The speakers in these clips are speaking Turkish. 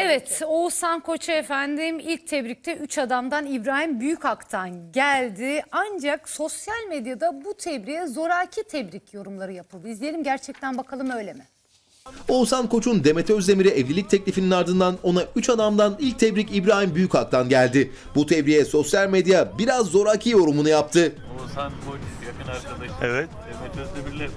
Evet Oğuzhan Koç'a efendim ilk tebrikte 3 adamdan İbrahim Büyükak'tan geldi. Ancak sosyal medyada bu tebriğe zoraki tebrik yorumları yapıldı. İzleyelim gerçekten bakalım öyle mi? Oğuzhan Koç'un Demet Özdemir'e evlilik teklifinin ardından ona 3 adamdan ilk tebrik İbrahim Büyükak'tan geldi. Bu tebriğe sosyal medya biraz zoraki yorumunu yaptı. Oğuzhan Koç yakın arkadaşım. Evet. Demet Özdemir'le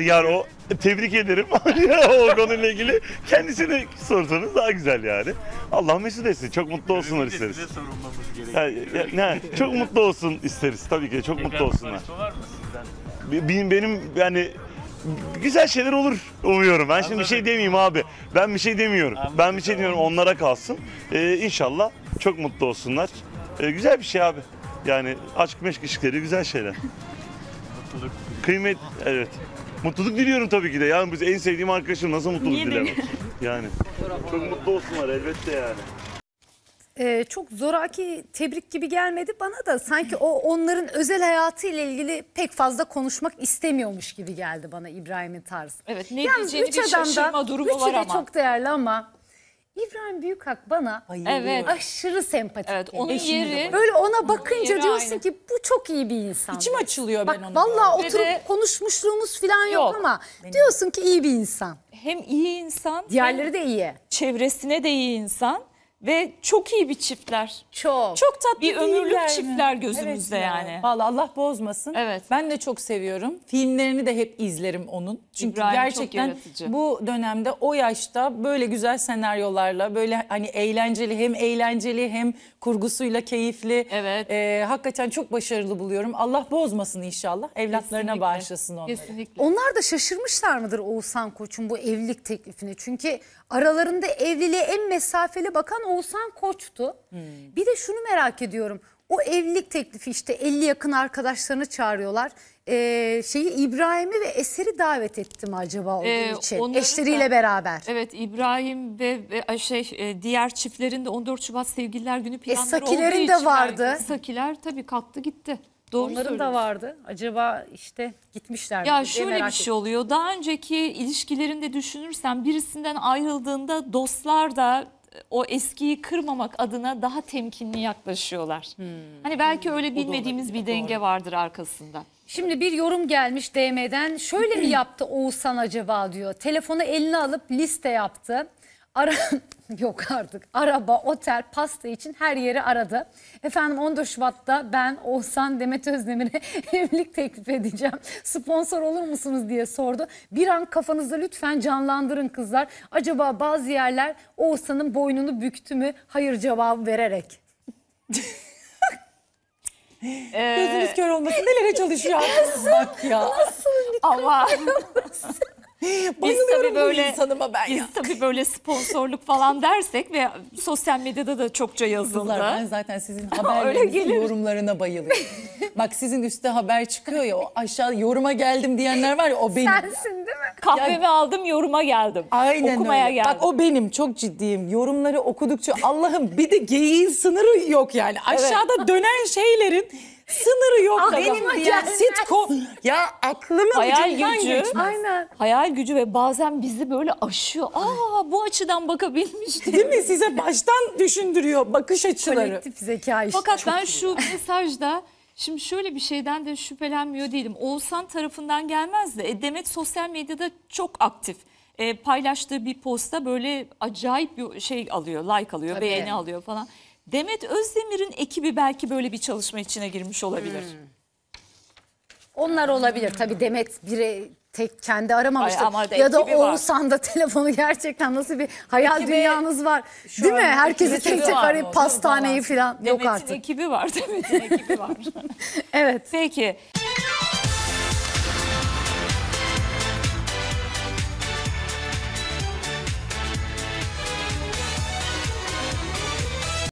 yani o tebrik ederim o konuyla ilgili kendisine sorsanız daha güzel yani. Allah mesut etsin. Çok mutlu olsunlar isteriz. Size sorulmamız Ya, gerekiyor. ya, ne, çok mutlu olsun isteriz tabii ki çok mutlu olsunlar. var mı sizden? Benim, benim yani güzel şeyler olur umuyorum. Ben şimdi bir şey demeyeyim abi. Ben bir şey demiyorum. Ben bir şey demiyorum onlara kalsın. Ee, inşallah çok mutlu olsunlar. Ee, güzel bir şey abi. Yani aşk meşk ilişkileri güzel şeyler. Mutluluk. Kıymet evet. Mutluluk diliyorum tabii ki de. Yani biz en sevdiğim arkadaşım nasıl mutluluk dilemem? Yani. Çok mutlu olsunlar elbette yani. Ee, çok zoraki tebrik gibi gelmedi bana da sanki o onların özel hayatı ile ilgili pek fazla konuşmak istemiyormuş gibi geldi bana İbrahim'in tarzı. Evet ne Yalnız diyeceğini üç bir adamdan şaşırma durumu üçü var de ama. çok değerli ama İbrahim Büyükak bana Evet. aşırı sempatik. Evet geliyor. onun yeri Böyle ona bakınca yeri diyorsun aynı. ki bu çok iyi bir insan. İçim açılıyor Bak ben onu. vallahi Ve oturup de- konuşmuşluğumuz falan yok, Yok. ama diyorsun ki iyi bir insan. hem iyi insan Diğerleri hem de iyi. çevresine de iyi insan ve çok iyi bir çiftler. Çok. Çok tatlı bir ömürlük mi? çiftler gözümüzde Evet ya. yani. Vallahi Allah bozmasın. Evet. Ben de çok seviyorum. Filmlerini de hep izlerim onun. Çünkü İbrahim gerçekten bu dönemde o yaşta böyle güzel senaryolarla böyle hani eğlenceli hem eğlenceli hem kurgusuyla keyifli. Evet. Ee, hakikaten çok başarılı buluyorum. Allah bozmasın inşallah. Evlatlarına Kesinlikle. bağışlasın onları. Kesinlikle. Onlar da şaşırmışlar mıdır Oğuzhan Koç'un bu evlilik teklifine? Çünkü aralarında evliliğe en mesafeli bakan Oğuzhan Koç'tu. Bir de şunu merak ediyorum. O evlilik teklifi işte 50 yakın arkadaşlarını çağırıyorlar. Ee, şeyi İbrahim'i ve Eser'i davet etti mi acaba o Ee, gün için? Eşleriyle da- beraber. Evet İbrahim ve, ve şey e, diğer çiftlerin de 14 Şubat Sevgililer Günü planları Sakilerin olduğu de için vardı. belki Sakiler tabii kalktı gitti. Doğru Onların da vardı. Acaba işte gitmişler mi Ya şöyle bir şey oluyor. Daha önceki ilişkilerinde düşünürsen birisinden ayrıldığında dostlar da e, o eskiyi kırmamak adına daha temkinli yaklaşıyorlar. Hani belki öyle bilmediğimiz bir denge vardır arkasında. Şimdi bir yorum gelmiş DM'den. Şöyle mi yaptı Oğuzhan acaba diyor. Telefonu eline alıp liste yaptı. Ara yok artık. Araba, otel, pasta için her yeri aradı. Efendim 14 Şubat'ta ben Oğuzhan Demet Özdemir'e evlilik teklif edeceğim. Sponsor olur musunuz diye sordu. Bir an kafanızda lütfen canlandırın kızlar. Acaba bazı yerler Oğuzhan'ın boynunu büktü mü? Hayır cevabı vererek. Gözünüz kör olmasın. Nelere çalışıyor bak ya. Ama Bayılıyorum tabii bu böyle- insanıma ben ya. biz tabii böyle sponsorluk falan dersek ve sosyal medyada da çokça yazıldı. Kızlar ben zaten sizin haberlerinizin yorumlarına bayılıyorum. Bak sizin üstte haber çıkıyor ya o aşağı yoruma geldim diyenler var ya o benim. Sensin değil mi? Kahvemi aldım yoruma geldim. Aynen Okumaya öyle. geldim. Bak o benim çok ciddiyim. Yorumları okudukça Allah'ım bir de geyiğin sınırı yok yani. Aşağıda dönen şeylerin sınırı yok. Ah, benim diyen sitcom. Ya aklımın Hayal gücü. geçmez. Aynen. Hayal gücü ve bazen bizi böyle aşıyor. Aa bu açıdan bakabilmiştim. Değil mi? Size baştan düşündürüyor bakış açıları. Kolektif zeka işte. Fakat ben şu mesajda şimdi şöyle bir şeyden de şüphelenmiyor değilim. Oğuzhan tarafından gelmez de e, Demet sosyal medyada çok aktif. E, paylaştığı bir posta böyle acayip bir şey alıyor, like alıyor, Tabii. beğeni alıyor falan. Demet Özdemir'in ekibi belki böyle bir çalışma içine girmiş olabilir. Onlar olabilir. Tabii Demet biri tek kendi aramamıştır. Ay ya da. Oğuzhan da telefonu gerçekten nasıl bir hayal Ekibi- dünyanız var. Değil mi? Herkesi tek tek arayıp pastaneyi Yok, falan. Yok Demet'in artık. ekibi var, Demet'in ekibi var. Evet. Peki.